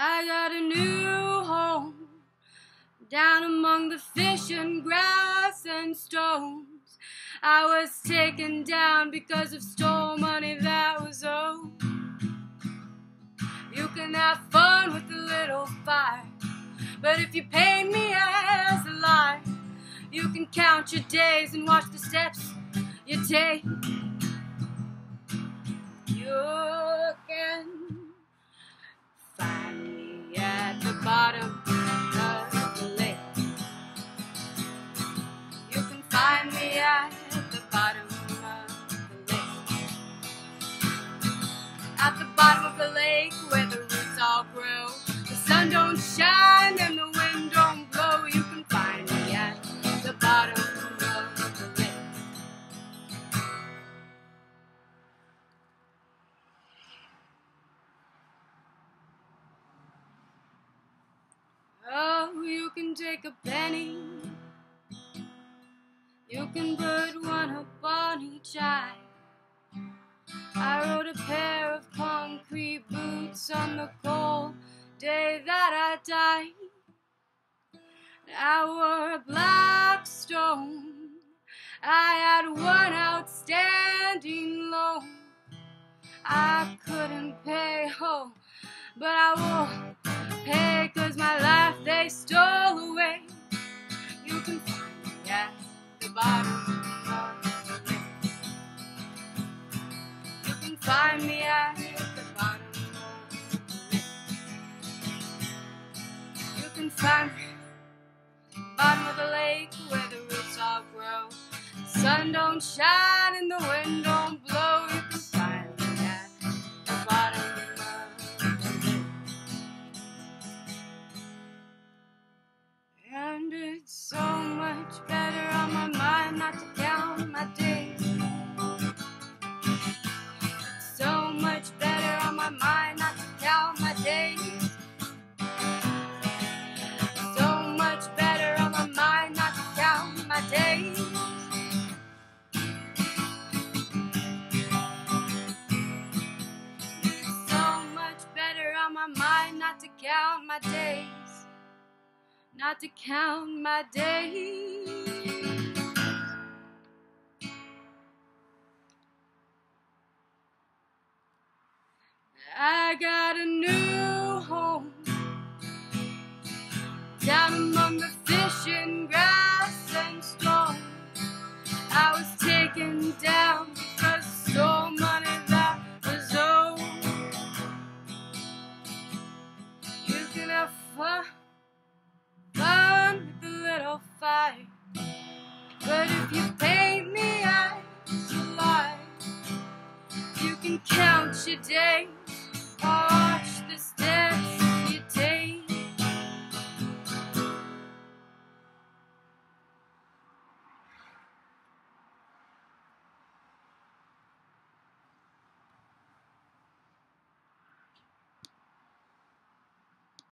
I got a new home down among the fish and grass and stones. I was taken down because of stole money that was owed. You can have fun with a little fire, but if you paint me as a liar, you can count your days and watch the steps you take. Bottom of the lake. At the bottom of the lake where the roots all grow. The sun don't shine and the wind don't blow. You can find me at the bottom of the lake. Oh, you can take a penny. You can put one I rode a pair of concrete boots on the cold day that I died. I wore a black stone. I had one outstanding loan. I couldn't pay, oh, but I won't pay cause my life they stole away. Find me at the bottom of the lake. You can find me bottom of the lake where the roots all grow. Sun don't shine in the wind on my mind not to count my days. Not to count my days. I got a new little but if you paint me as a liar, you can count your days